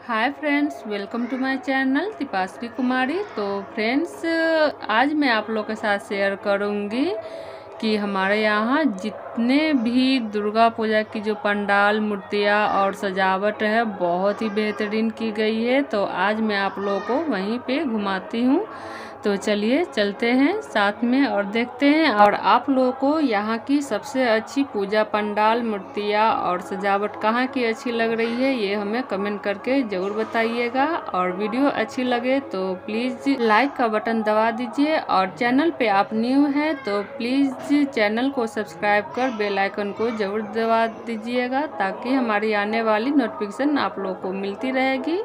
Hi friends welcome to my channel Tipashri Kumari तो friends आज मैं आप लोगों के साथ शेयर करूँगी कि हमारे यहाँ जितने भी दुर्गा पूजा की जो पंडाल, मूर्तियाँ और सजावट है, बहुत ही बेहतरीन की गई है। तो आज मैं आप लोगों को वहीं पे घुमाती हूँ। तो चलिए चलते हैं साथ में और देखते हैं। और आप लोगों को यहाँ की सबसे अच्छी पूजा पंडाल, मूर्तियाँ और सजावट कहाँ की अच्छी लग रही है, ये हमें कमेंट करके ज़रूर बताइएगा। और वीडियो अच्छी लगे तो प्लीज़ लाइक का बटन दबा दीजिए। और चैनल पे आप न्यू हैं तो प्लीज़ चैनल को सब्सक्राइब कर बेल आइकन को ज़रूर दबा दीजिएगा ताकि हमारी आने वाली नोटिफिकेशन आप लोगों को मिलती रहेगी।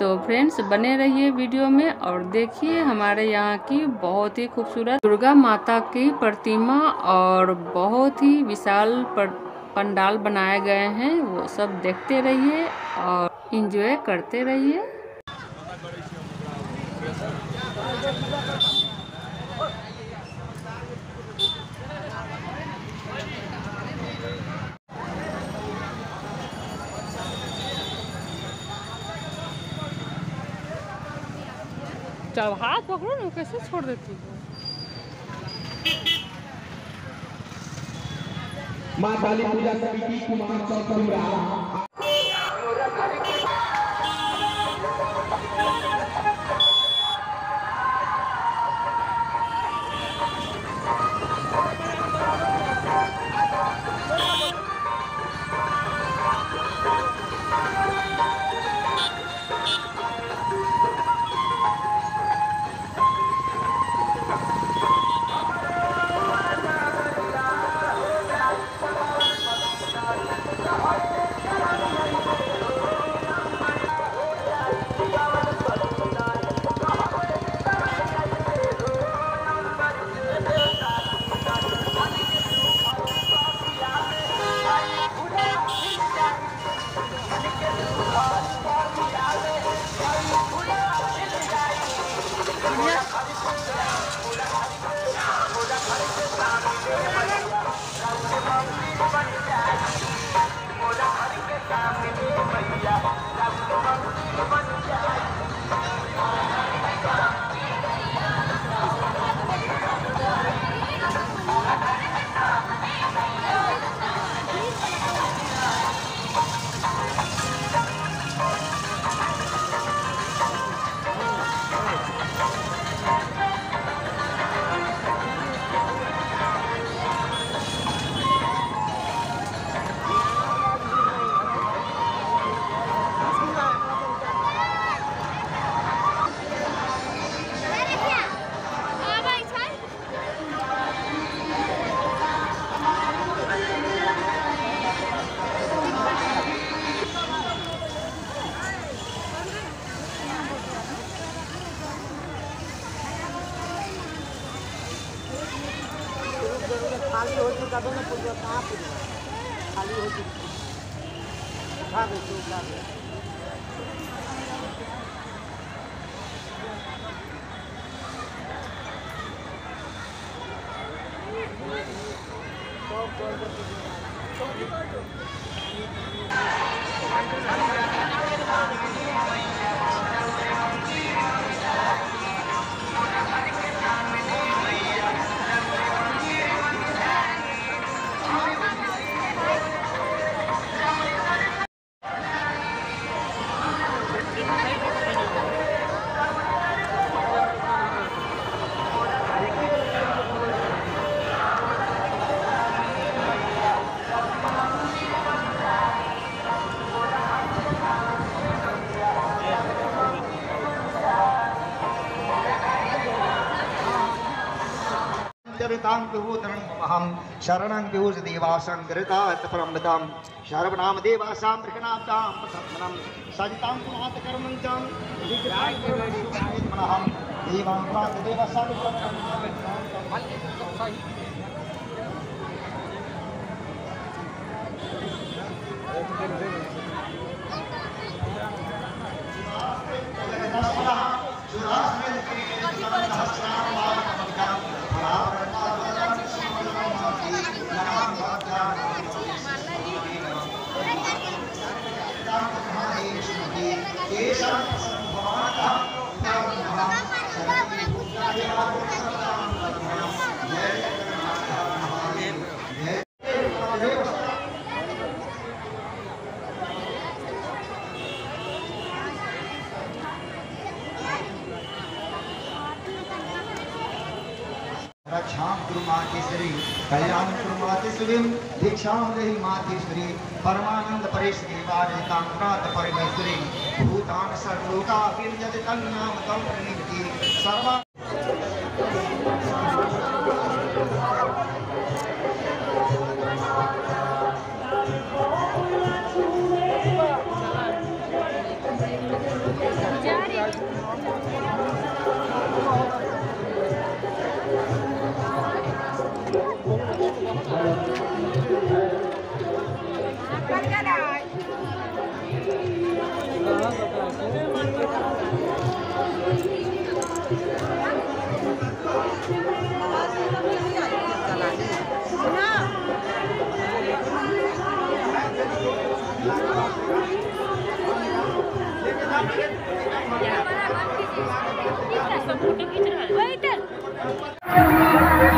तो फ्रेंड्स, बने रहिए वीडियो में और देखिए हमारे यहाँ की बहुत ही खूबसूरत दुर्गा माता की प्रतिमा और बहुत ही विशाल पंडाल बनाए गए हैं। वो सब देखते रहिए और इंजॉय करते रहिए। जब हाथ पकड़ो ना कैसे छोड़ देती है? माँ काली पूजा समिति कुमार चौक खाली हो चुका दो ना पूजा कहाँ पूजा खाली हो चुकी उठा दे, तू उठा दे। चरितां विभूतरम् शरणं विभूष देवासं कृतात् परमृतां शरवणाम देवासां मृगणाब्दां प्रथमनं सजितां कुमातकर्मं च देवां प्रातदेवसां कुर्मातिश्री कल्याण कुर्मातिश्रीं दीक्षां देहि मातेश्वरी परमानंद परेश देवादितांक्रात परमेश्वरी भूतान सर्वलोका तन्नाम तं प्रणीति सर्वा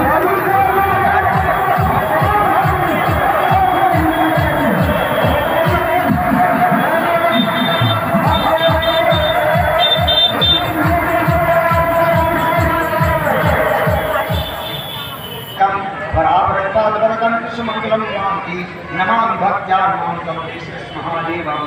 Wait! सुमंगलं मान्ति नमामि भक्त्या महादेवं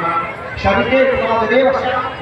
चलन हो